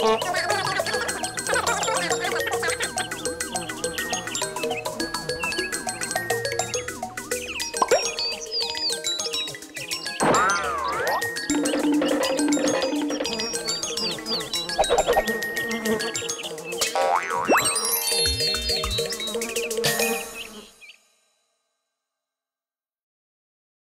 Oh,